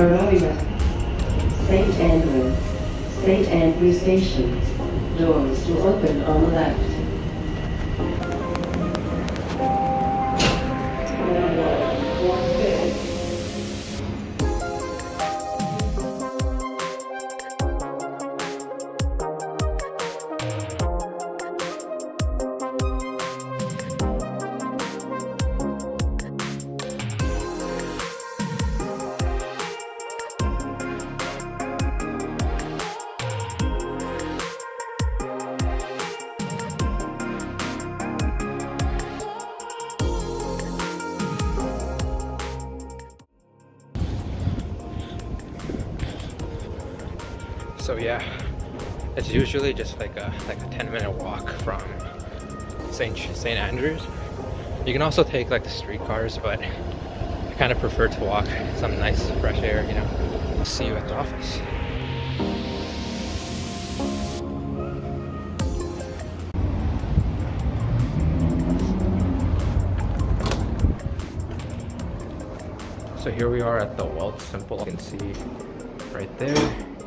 Aurora. St. Andrew. St. Andrew Station. Doors to open on the left. So yeah, it's usually just like a like a 10 minute walk from St. St. Andrews. You can also take like the streetcars, but I kind of prefer to walk some nice fresh air, you know. See you at the office. So here we are at the Wealthsimple. You can see right there.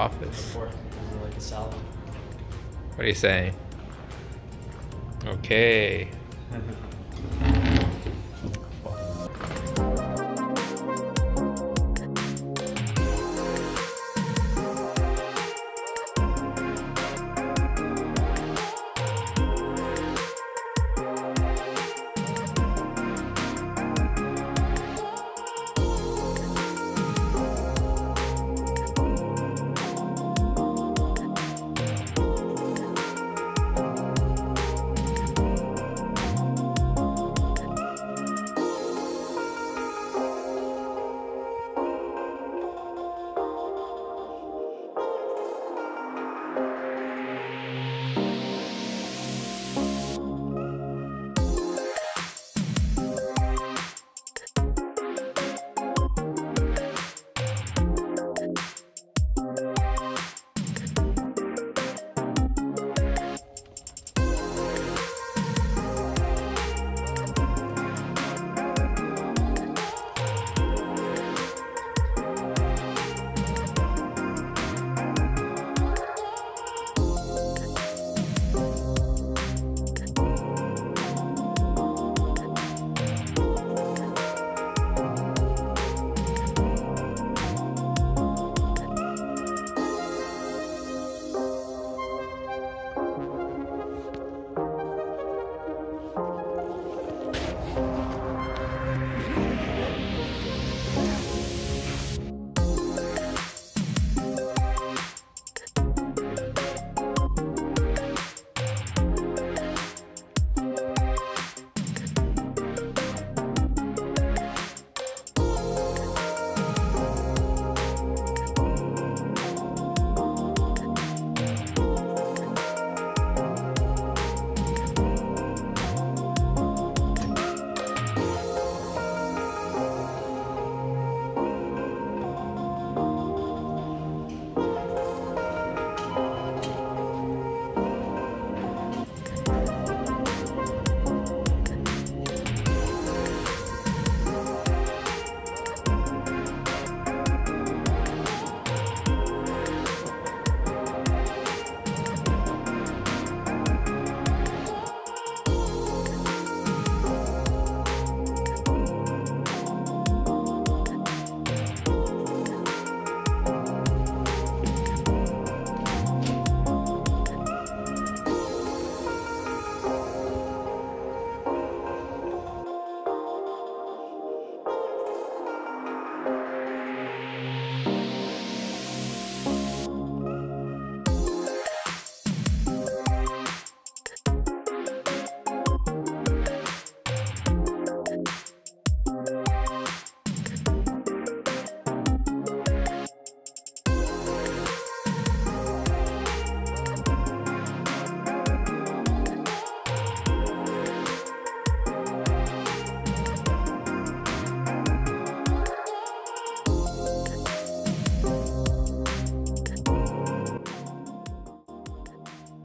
Office. Pork is like a salad. What are you saying? Okay.